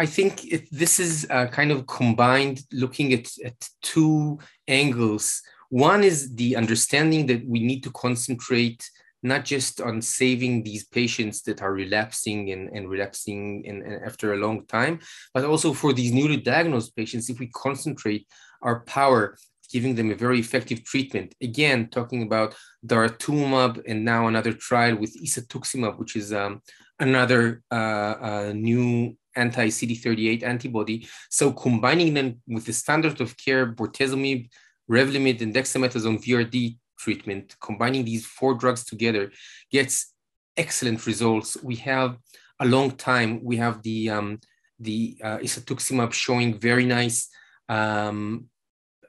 I think it, this is uh, kind of combined looking at, at two angles. One is the understanding that we need to concentrate not just on saving these patients that are relapsing and, and relapsing in, in after a long time, but also for these newly diagnosed patients, if we concentrate our power giving them a very effective treatment. Again, talking about daratumumab and now another trial with isatuximab, which is um, another uh, uh, new anti-CD38 antibody. So combining them with the standard of care, bortezomib, Revlimid, and dexamethasone VRd treatment, combining these four drugs together gets excellent results. We have a long time, we have the, um, the uh, isatuximab showing very nice um,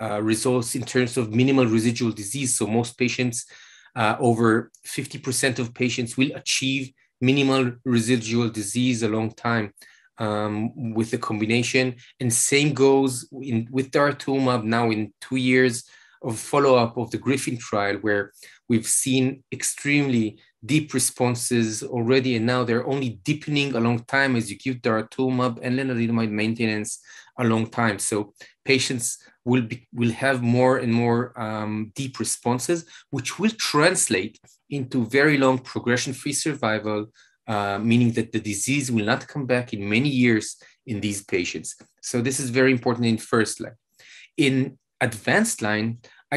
uh, results in terms of minimal residual disease. So most patients, uh, over 50% of patients will achieve minimal residual disease a long time um, with the combination. And same goes in, with daratumumab now in two years of follow-up of the Griffin trial, where we've seen extremely deep responses already, and now they're only deepening a long time as you give daratumumab and lenalidomide maintenance a long time. So patients will be, will have more and more um, deep responses, which will translate into very long progression-free survival, uh, meaning that the disease will not come back in many years in these patients. So this is very important in first line. In advanced line,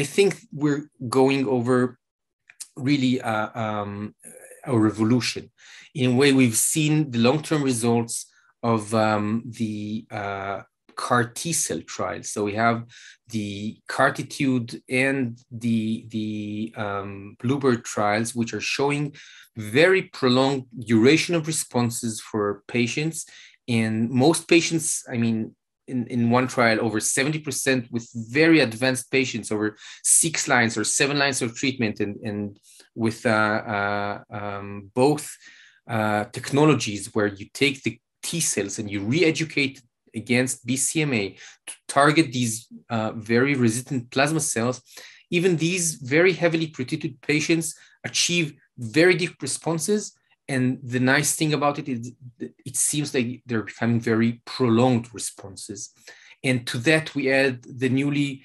I think we're going over really uh, um, a revolution. In a way, we've seen the long-term results of um, the uh, CAR T cell trials. So we have the CARTITUDE and the, the um, Bluebird trials, which are showing very prolonged duration of responses for patients. And most patients, I mean, in, in one trial, over 70% with very advanced patients, over six lines or seven lines of treatment, and, and with uh, uh, um, both uh, technologies where you take the T cells and you re educate against BCMA to target these uh, very resistant plasma cells, even these very heavily pretreated patients achieve very deep responses. And the nice thing about it is it seems like they're becoming very prolonged responses. And to that, we add the newly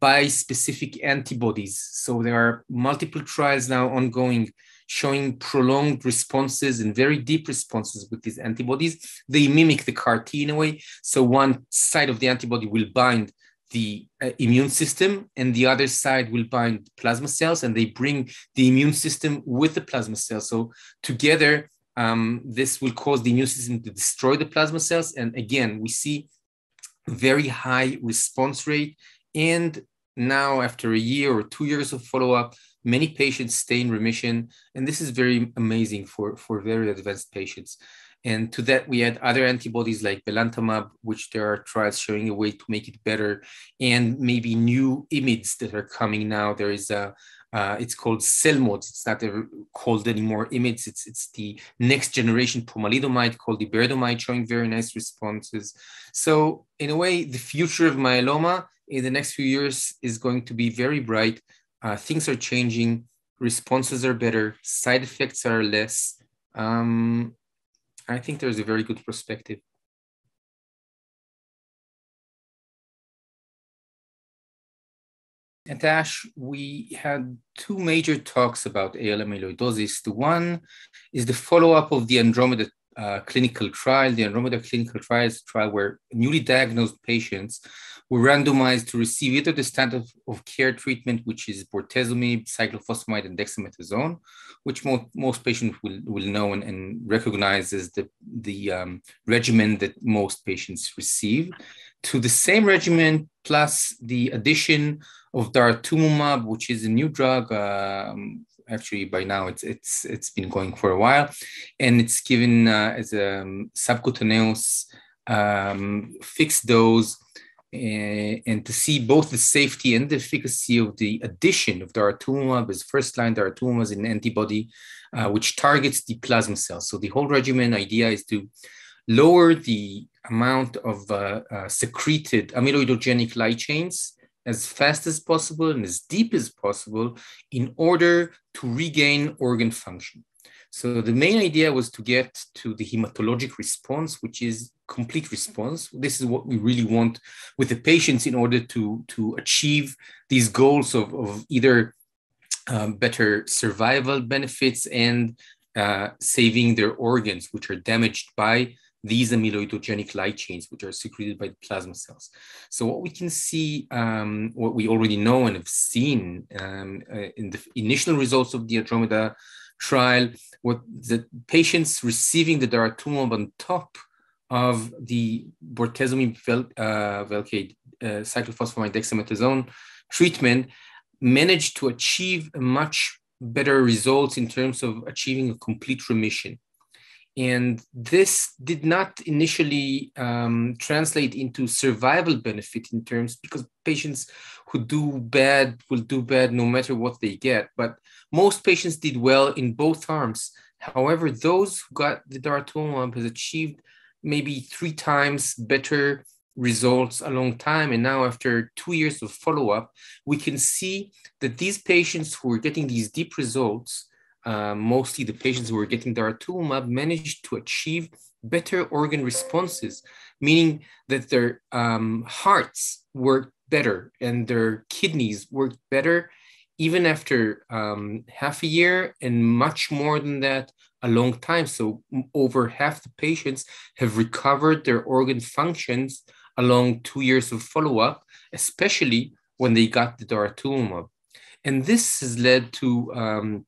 bispecific antibodies. So there are multiple trials now ongoing showing prolonged responses and very deep responses with these antibodies. They mimic the CAR T in a way. So one side of the antibody will bind the uh, immune system and the other side will bind plasma cells and they bring the immune system with the plasma cells. So together, um, this will cause the immune system to destroy the plasma cells. And again, we see very high response rate. And now after a year or two years of follow-up, Many patients stay in remission, and this is very amazing for, for very advanced patients. And to that, we add other antibodies like belantamab, which there are trials showing a way to make it better, and maybe new IMiDs that are coming now. There is a, uh, it's called CELMoDs. It's not called anymore IMiDs. It's, it's the next generation pomalidomide called iberdomide showing very nice responses. So in a way, the future of myeloma in the next few years is going to be very bright uh, things are changing, responses are better, side effects are less. Um, I think there's a very good perspective. At ASH, we had two major talks about AL amyloidosis. The one is the follow-up of the Andromeda uh, clinical trial. The Andromeda clinical trial is a trial where newly diagnosed patients were randomized to receive either the standard of care treatment, which is bortezomib, cyclophosphamide, and dexamethasone, which mo- most patients will, will know and, and recognize as the, the um, regimen that most patients receive, to the same regimen plus the addition of daratumumab, which is a new drug. Um, actually, by now it's it's it's been going for a while, and it's given uh, as a um, subcutaneous um, fixed dose Eh, and to see both the safety and the efficacy of the addition of daratumumab as first-line daratumumab as an antibody, uh, which targets the plasma cells. So the whole regimen idea is to lower the amount of uh, uh, secreted amyloidogenic light chains as fast as possible and as deep as possible in order to regain organ function. So the main idea was to get to the hematologic response, which is complete response. This is what we really want with the patients in order to, to achieve these goals of, of either um, better survival benefits and uh, saving their organs, which are damaged by these amyloidogenic light chains, which are secreted by the plasma cells. So what we can see, um, what we already know and have seen um, uh, in the initial results of the Andromeda trial, what the patients receiving the daratumumab on top of the bortezomib vel, uh, Velcade uh, cyclophosphamide dexamethasone treatment managed to achieve a much better results in terms of achieving a complete remission. And this did not initially um, translate into survival benefit in terms because patients who do bad will do bad no matter what they get. But most patients did well in both arms. However, those who got the daratumumab has achieved maybe three times better results a long time. And now, after two years of follow up, we can see that these patients who are getting these deep results, uh, mostly the patients who are getting daratumumab, managed to achieve better organ responses, meaning that their um, hearts work better and their kidneys work better even after um, half a year and much more than that a long time so over half the patients have recovered their organ functions along two years of follow-up, especially when they got the daratumumab. And this has led to um,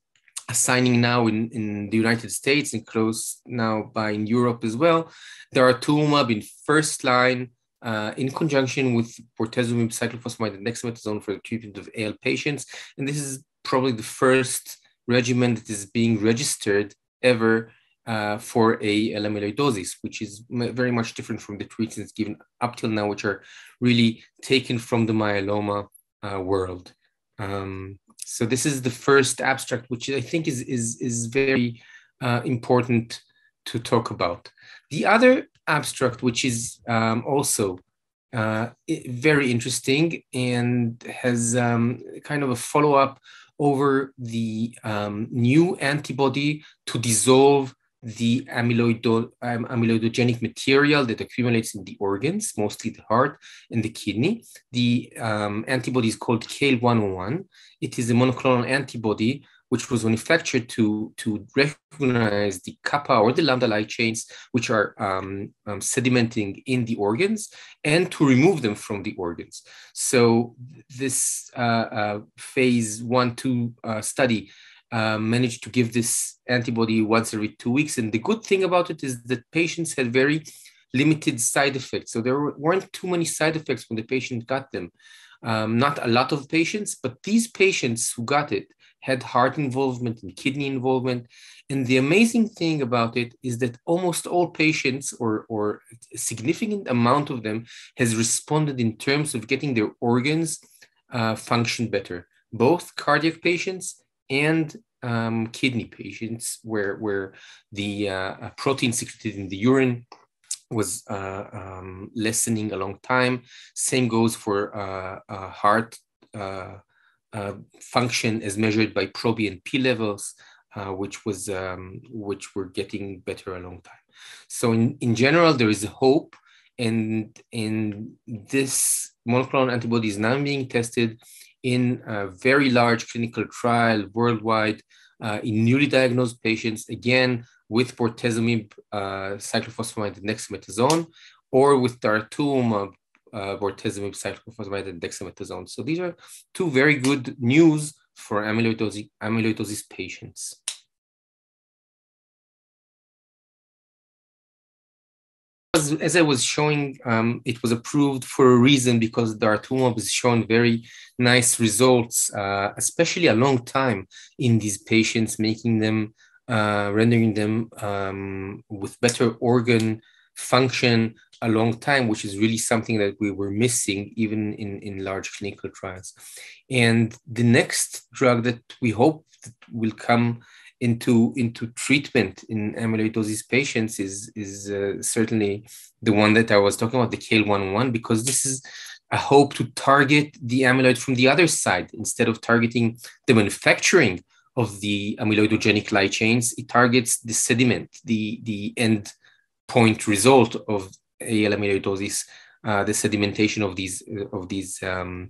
assigning now in, in the United States and close now by in Europe as well, There are daratumumab in first line uh, in conjunction with bortezomib, cyclophosphamide, and dexamethasone for the treatment of AL patients. And this is probably the first regimen that is being registered ever uh, for a amyloidosis, which is very much different from the treatments given up till now, which are really taken from the myeloma uh, world. Um, so this is the first abstract, which I think is is is very uh, important to talk about. The other abstract, which is um, also uh, very interesting and has um, kind of a follow up over the um, new antibody to dissolve the amyloido, um, amyloidogenic material that accumulates in the organs, mostly the heart and the kidney. The um, antibody is called CAEL-101. It is a monoclonal antibody which was manufactured to, to recognize the kappa or the lambda light chains, which are um, um, sedimenting in the organs, and to remove them from the organs. So this uh, uh, phase one, two uh, study uh, managed to give this antibody once every two weeks. And the good thing about it is that patients had very limited side effects. So there weren't too many side effects when the patient got them. Um, not a lot of patients, but these patients who got it had heart involvement and kidney involvement. And the amazing thing about it is that almost all patients, or, or a significant amount of them, has responded in terms of getting their organs uh, function better, both cardiac patients and um, kidney patients where, where the uh, protein secreted in the urine was uh, um, lessening a long time. Same goes for uh, uh heart uh, uh, function as measured by proBNP levels, which was um, which were getting better a long time. So in, in general, there is hope, and in this monoclonal antibody is now being tested in a very large clinical trial worldwide uh, in newly diagnosed patients, again, with bortezomib, uh, cyclophosphamide, and dexamethasone, or with daratumumab, uh, bortezomib, cyclophosphamide, and dexamethasone. So these are two very good news for amyloidosis, amyloidosis patients. As, as I was showing, um, it was approved for a reason because daratumumab has shown very nice results, uh, especially a long time in these patients, making them, uh, rendering them um, with better organ function a long time, which is really something that we were missing even in, in large clinical trials. And the next drug that we hope that will come into into treatment in amyloidosis patients is is uh, certainly the one that I was talking about, the CAEL-101, because this is a hope to target the amyloid from the other side instead of targeting the manufacturing of the amyloidogenic light chains. It targets the sediment, the, the end point result of AL amyloidosis, uh, the sedimentation of these, uh, of these um,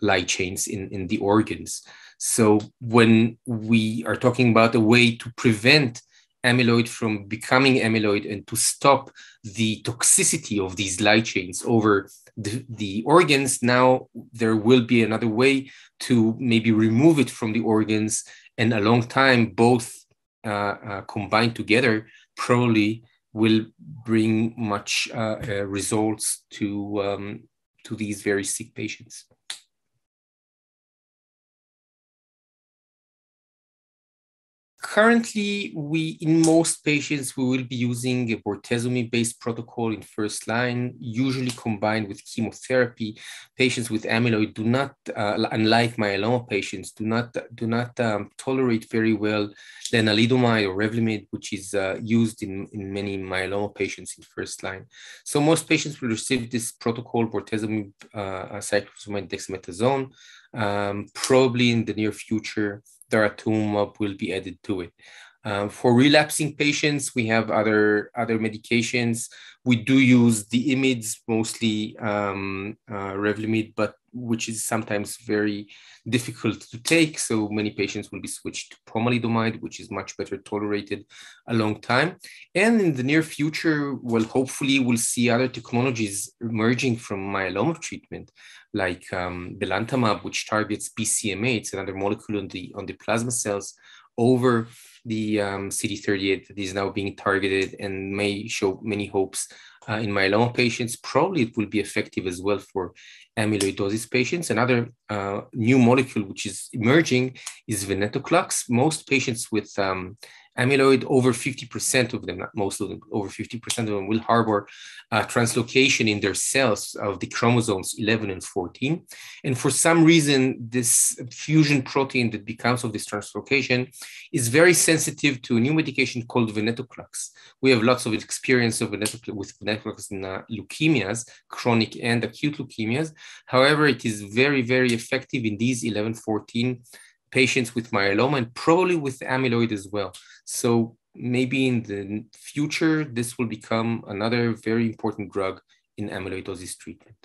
light chains in, in the organs. So when we are talking about a way to prevent amyloid from becoming amyloid and to stop the toxicity of these light chains over the, the organs, now there will be another way to maybe remove it from the organs and a long time both uh, uh, combined together probably will bring much uh, uh results to, um, to these very sick patients. Currently, we in most patients, we will be using a bortezomib-based protocol in first line, usually combined with chemotherapy. Patients with amyloid do not, uh, unlike myeloma patients, do not do not um, tolerate very well lenalidomide or Revlimid, which is uh, used in, in many myeloma patients in first line. So most patients will receive this protocol, bortezomib, uh, cyclophosphamide, dexamethasone, um, probably in the near future daratumumab will be added to it. Um, for relapsing patients, we have other other medications. We do use the IMIDs, mostly um, uh, Revlimid, but which is sometimes very difficult to take. So many patients will be switched to pomalidomide, which is much better tolerated a long time. And in the near future, well, hopefully we'll see other technologies emerging from myeloma treatment, like um, belantamab, which targets BCMA. It's another molecule on the on the plasma cells over the um, CD38 that is now being targeted and may show many hopes uh, in myeloma patients. Probably it will be effective as well for amyloidosis patients. Another uh, new molecule which is emerging is venetoclax. Most patients with um, amyloid, over 50% of them, not most of them, over 50% of them will harbor uh, translocation in their cells of the chromosomes 11 and 14. And for some reason, this fusion protein that becomes of this translocation is very sensitive to a new medication called venetoclax. We have lots of experience of venetoclax, with venetoclax in uh, leukemias, chronic and acute leukemias. However, it is very, very effective in these 11, 14 patients with myeloma and probably with amyloid as well. So maybe in the future, this will become another very important drug in amyloidosis treatment.